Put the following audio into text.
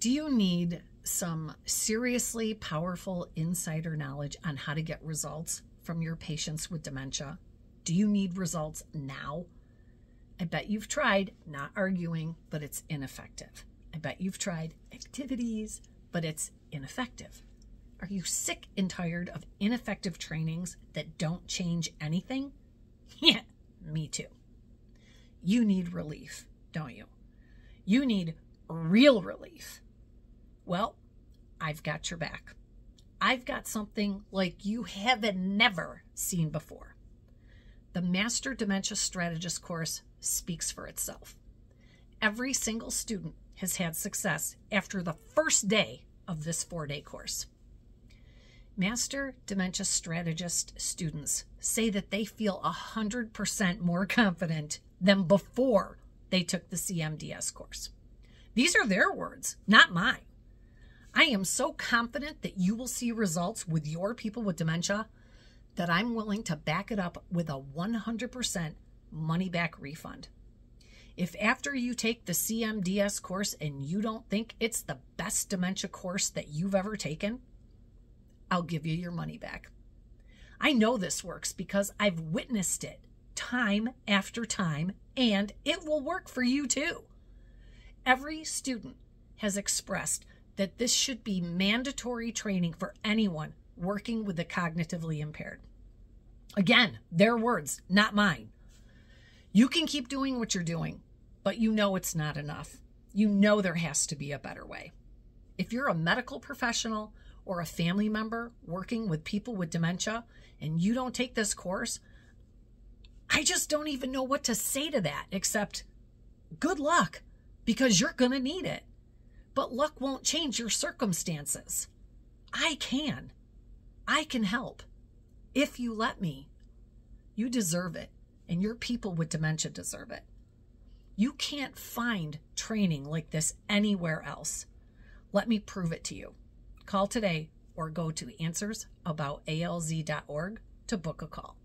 Do you need some seriously powerful insider knowledge on how to get results from your patients with dementia? Do you need results now? I bet you've tried not arguing, but it's ineffective. I bet you've tried activities, but it's ineffective. Are you sick and tired of ineffective trainings that don't change anything? Yeah, me too. You need relief, don't you? You need real relief. Well, I've got your back. I've got something like you haven't never seen before. The Master Dementia Strategist course speaks for itself. Every single student has had success after the first day of this four day course. Master Dementia Strategist students say that they feel 100% more confident than before they took the CMDS course. These are their words, not mine. I am so confident that you will see results with your people with dementia that I'm willing to back it up with a 100% money back refund. If after you take the CMDS course and you don't think it's the best dementia course that you've ever taken, I'll give you your money back. I know this works because I've witnessed it time after time, and it will work for you too. Every student has expressed that this should be mandatory training for anyone working with the cognitively impaired. Again, their words, not mine. You can keep doing what you're doing, but you know it's not enough. You know there has to be a better way. If you're a medical professional or a family member working with people with dementia and you don't take this course, I just don't even know what to say to that except good luck because you're going to need it. But luck won't change your circumstances. I can. I can help if you let me. You deserve it, and your people with dementia deserve it. You can't find training like this anywhere else. Let me prove it to you. Call today or go to answersaboutalz.org to book a call.